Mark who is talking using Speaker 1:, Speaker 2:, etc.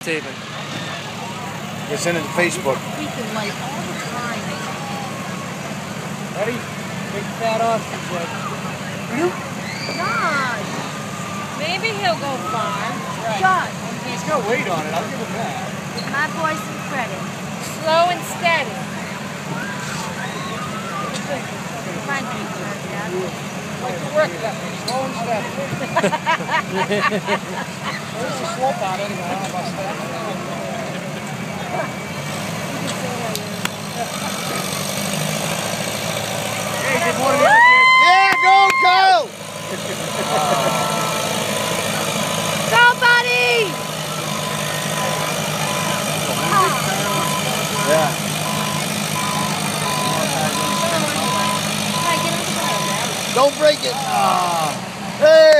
Speaker 1: David.
Speaker 2: They send it to Facebook.
Speaker 3: Freaking light all the time.
Speaker 4: Ready? Big fat ostrich head.
Speaker 3: God. Maybe he'll go far.
Speaker 4: Right.
Speaker 3: God.
Speaker 4: He's got weight on it, I'll give him that.
Speaker 3: Give my boy some credit. Slow and steady. Thank you,
Speaker 4: that slow and steady. There's a slope out anyway, I don't know about.
Speaker 2: Don't break it. Ah. Hey!